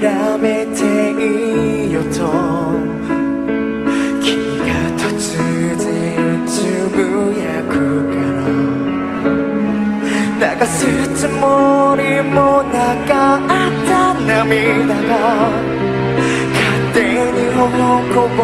諦めていいよと。君が突然つぶやくから。流すつもりもなかった涙が勝手に頬こぼ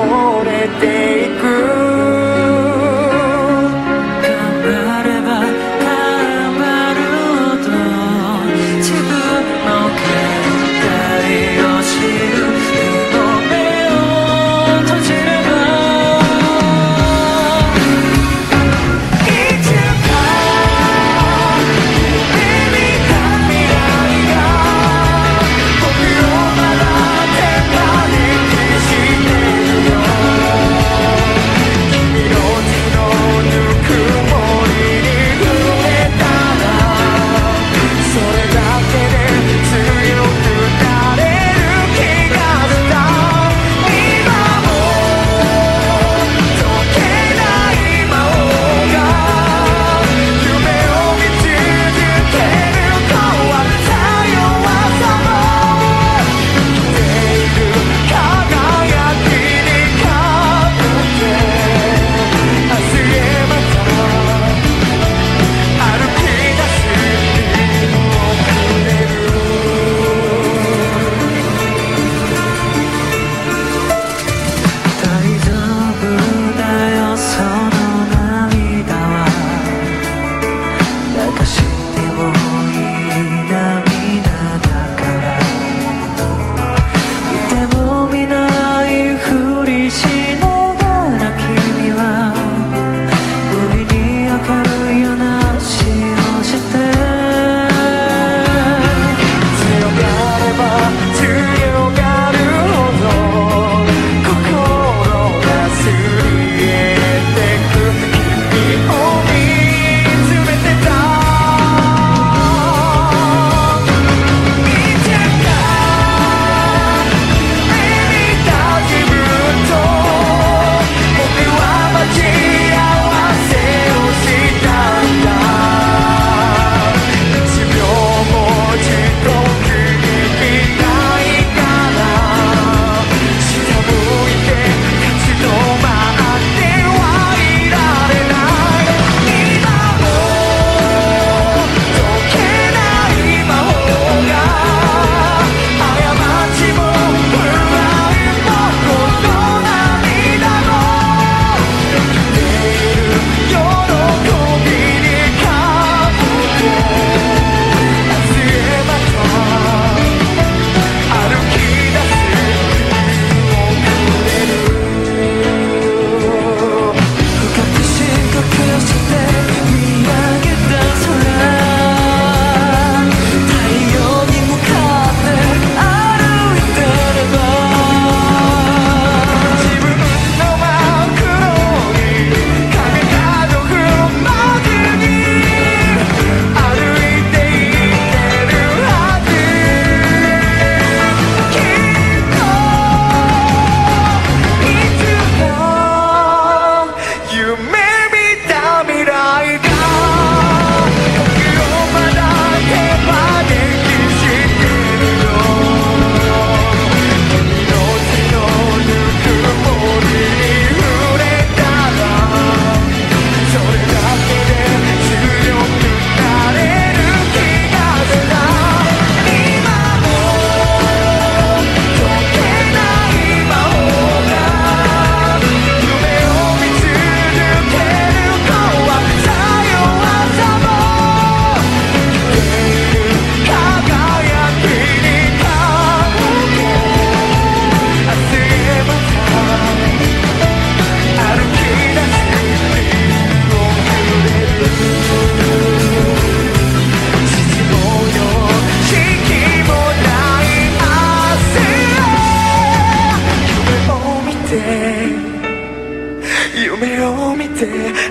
day